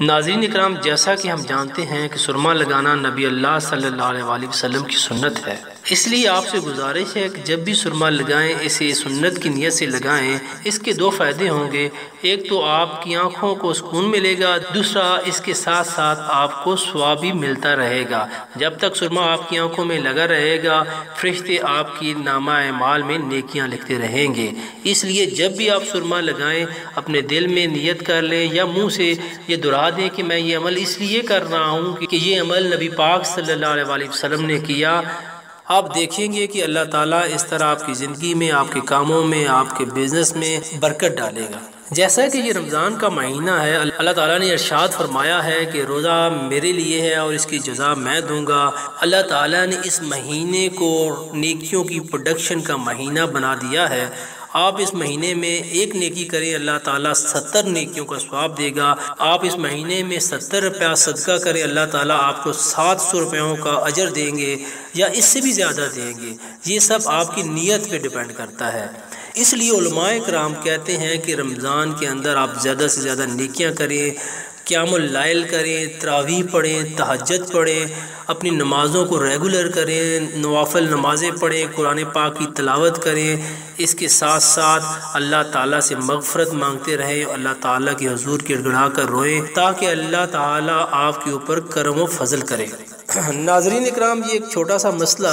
ناظرین اکرام، جیسا کہ ہم جانتے ہیں کہ سرما لگانا نبی اللہ صلی اللہ علیہ وآلہ وسلم کی سنت ہے۔ اس لیے آپ سے گزارش ہے کہ جب بھی سرما لگائیں، اسے سنت کی نیت سے لگائیں، اس کے دو فائدے ہوں گے۔ ایک تو آپ کی آنکھوں کو سکون ملے گا، دوسرا اس کے ساتھ ساتھ آپ کو سواب بھی ملتا رہے گا۔ جب تک سرما آپ کی آنکھوں میں لگا رہے گا، فرشتے آپ کی نامہ اعمال میں نیکیاں لکھتے رہیں گے۔ اس لیے جب بھی آپ سرما لگائیں، اپنے دل میں نیت کر لیں یا منہ سے یہ دعا دیں کہ میں یہ عمل اس لیے کر رہا ہوں کہ یہ عمل نبی پاک صلی اللہ علیہ وآلہ وسلم نے کیا۔ آپ دیکھیں گے کہ اللہ تعالیٰ اس طرح آپ کی زندگی میں، آپ کے کاموں میں، آپ کے بزنس میں برکت ڈالے گا۔ جیسا کہ یہ رمضان کا مہینہ ہے، اللہ تعالیٰ نے ارشاد فرمایا ہے کہ روزہ میرے لیے ہے اور اس کی جزا میں دوں گا۔ اللہ تعالیٰ نے اس مہینے کو نیکیوں کی پروڈکشن کا مہینہ بنا دیا ہے۔ آپ اس مہینے میں ایک نیکی کریں، اللہ تعالیٰ ستر نیکیوں کا ثواب دے گا۔ آپ اس مہینے میں ستر روپیہ صدقہ کریں، اللہ تعالیٰ آپ کو سات سو روپیوں کا اجر دیں گے یا اس سے بھی زیادہ دیں گے۔ یہ سب آپ کی نیت پہ ڈپینڈ کرتا ہے۔ اس لیے علماء کرام کہتے ہیں کہ رمضان کے اندر آپ زیادہ سے زیادہ نیکیاں کریں۔ قیام اللائل کریں، تراویح پڑھیں، تہجد پڑھیں، اپنی نمازوں کو ریگولر کریں، نوافل نمازیں پڑھیں، قرآن پاک کی تلاوت کریں، اس کے ساتھ ساتھ اللہ تعالیٰ سے مغفرت مانگتے رہیں، اللہ تعالیٰ کی حضور کی گڑھا کر روئیں، تاکہ اللہ تعالیٰ آپ کے اوپر کرم و فضل کرے۔ ناظرین اکرام، یہ ایک چھوٹا سا مسئلہ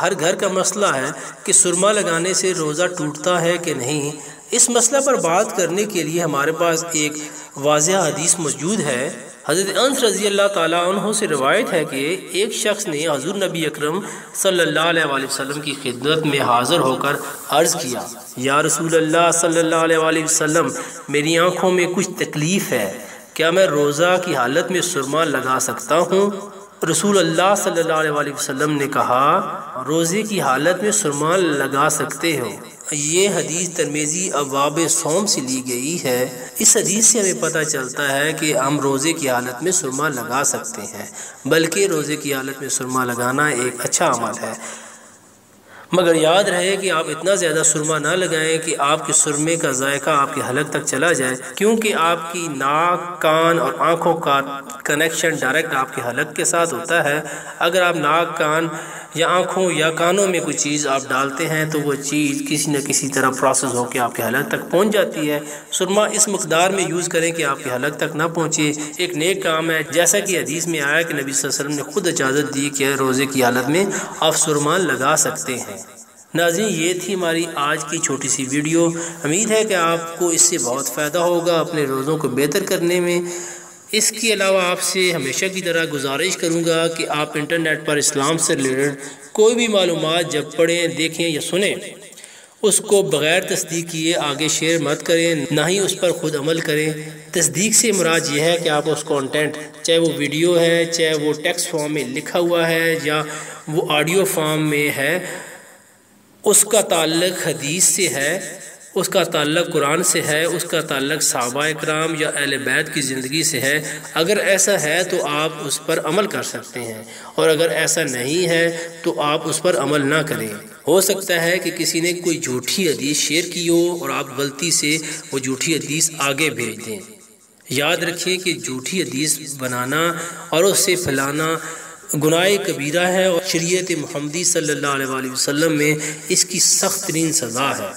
ہر گھر کا مسئلہ ہے کہ سرما لگانے سے روزہ ٹوٹتا ہے کہ نہیں؟ اس مسئلہ پر بات کرنے کے لیے ہمارے پاس ایک واضح حدیث موجود ہے۔ حضرت انس رضی اللہ تعالیٰ عنہ سے روایت ہے کہ ایک شخص نے حضور نبی اکرم صلی اللہ علیہ وآلہ وسلم کی خدمت میں حاضر ہو کر عرض کیا، یا رسول اللہ صلی اللہ علیہ وآلہ وسلم، میری آنکھوں میں کچھ تکلیف ہے، کیا میں روزہ کی حالت میں سرما لگا سکتا ہوں؟ رسول اللہ صلی اللہ علیہ وسلم نے کہا، روزے کی حالت میں سرما لگا سکتے ہو۔ یہ حدیث ترمیزی ابواب سوم سے لی گئی ہے۔ اس حدیث سے ہمیں پتہ چلتا ہے کہ ہم روزے کی حالت میں سرما لگا سکتے ہیں، بلکہ روزے کی حالت میں سرما لگانا ایک اچھا عمل ہے۔ مگر یاد رہے کہ آپ اتنا زیادہ سرما نہ لگائیں کہ آپ کے سرمے کا ذائقہ آپ کی حلق تک چلا جائے، کیونکہ آپ کی ناک، کان اور آنکھوں کا کنیکشن ڈائریکٹ آپ کی حلق کے ساتھ ہوتا ہے۔ اگر آپ ناک، کان یا آنکھوں یا کانوں میں کوئی چیز آپ ڈالتے ہیں تو وہ چیز کسی نہ کسی طرح پروسیس ہو کے آپ کے حلق تک پہنچ جاتی ہے۔ سرما اس مقدار میں یوز کریں کہ آپ کے حلق تک نہ پہنچے۔ ایک نیک کام ہے۔ جیسا کہ حدیث میں آیا کہ نبی صلی اللہ علیہ وسلم نے خود اجازت دی کہ روزے کی حالت میں آپ سرما لگا سکتے ہیں۔ ناظرین، یہ تھی ہماری آج کی چھوٹی سی ویڈیو۔ امید ہے کہ آپ کو اس سے بہت فائدہ ہوگا اپنے روزوں کو بہتر کرنے میں۔ اس کے علاوہ آپ سے ہمیشہ کی طرح گزارش کروں گا کہ آپ انٹرنیٹ پر اسلام سے ریلیٹڈ کوئی بھی معلومات جب پڑھیں، دیکھیں یا سنیں، اس کو بغیر تصدیق کیے آگے شیئر مت کریں، نہ ہی اس پر خود عمل کریں۔ تصدیق سے مراد یہ ہے کہ آپ اس کانٹینٹ چاہے وہ ویڈیو ہے، چاہے وہ ٹیکس فارم میں لکھا ہوا ہے یا وہ آڈیو فارم میں ہے، اس کا تعلق حدیث سے ہے۔ اس کا تعلق قرآن سے ہے، اس کا تعلق صحابہ اکرام یا اہل بیت کی زندگی سے ہے۔ اگر ایسا ہے تو آپ اس پر عمل کر سکتے ہیں، اور اگر ایسا نہیں ہے تو آپ اس پر عمل نہ کریں۔ ہو سکتا ہے کہ کسی نے کوئی جھوٹی حدیث شیئر کی ہو اور آپ غلطی سے وہ جھوٹی حدیث آگے بھیج دیں۔ یاد رکھیں کہ جھوٹی حدیث بنانا اور اس سے پھیلانا گناہ کبیرہ ہے اور شریعت محمدی صلی اللہ علیہ وسلم میں اس کی سخت ترین سزا ہے۔